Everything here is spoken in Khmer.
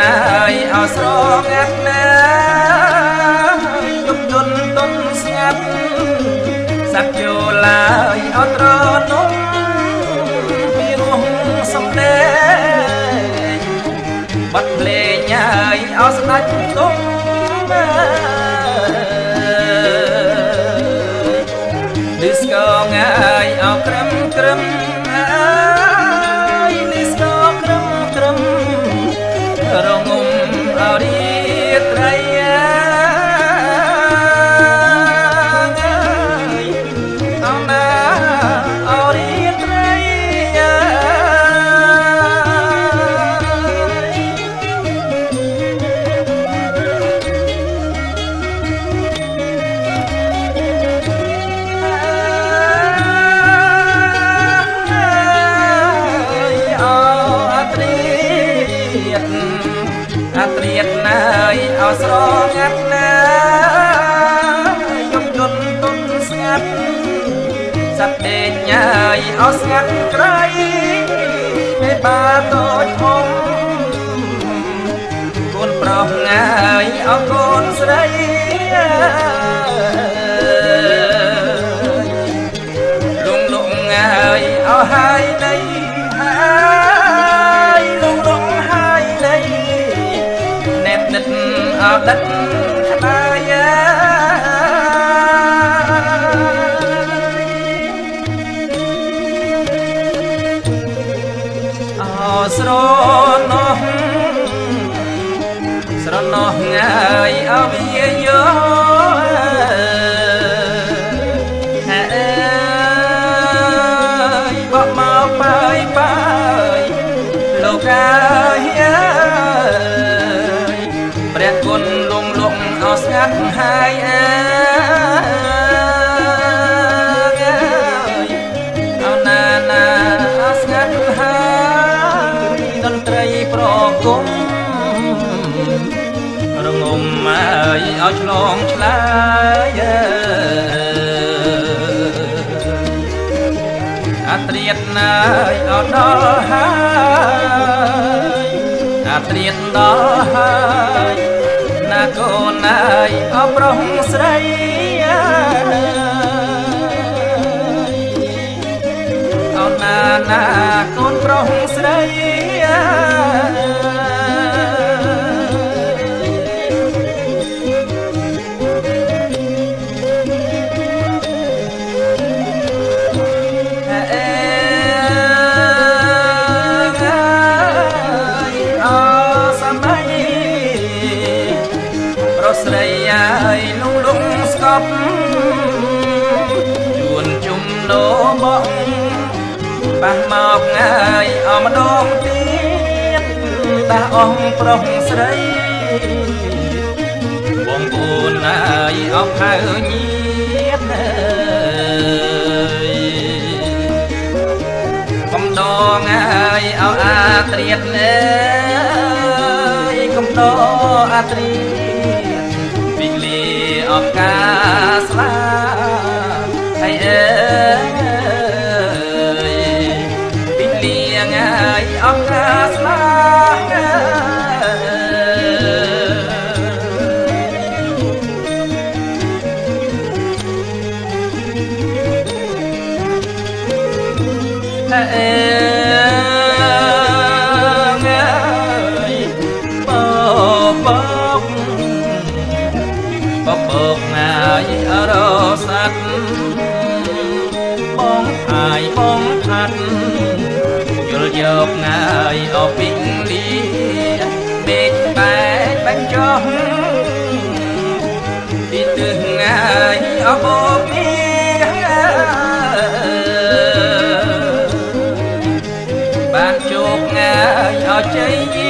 ឲ្យស្រងាត់ណាយុគយន្តទុនស្ងាត់សັດជូឡាយឲ្យត្រនំពីរោះសំដែងបាត់ភ្លេងហើយឲ្យស្ដាច់ទុំឌីស្កងហើយឲ្យក្រឹមក្រឹម អត្រៀតណាយអស្រងាត់ណាយំយន្តទុនស្ងាត់សត្វដេញញ៉ាយអស្ងាត់ក្រៃមេបាតូចធំកូនប្រុសងាយអកូនស្រី អដិតខ្នាយអស្រណោះស្រ ឲ្យឆ្លងឆ្លើយអត្រៀតណាយអត់ដល់ហើយអត្រៀតដល់ហើយណាកូនណាយអប្រុសស្រីអោណាណាកូនប្រុសស្រី ងបាសមកហើយអម្ដងទៀតបាសអស់ប្រុសស្រីបងប្អូនហើយអស់ខៅញៀតអើយកំដងហើយអោអាត្រៀតអើយកំដងអាត្រៀតពីលីអបកាស្លា ហើយអបកាស្លាអើងើយបបកបបកងាយអរស័តបងផាយបងផាត់ យល់យកងាយអពីងលីបេកបែកបាច់ចោះពីទិសងាយអបពីបានជួបងាយឲ្យជ័យយា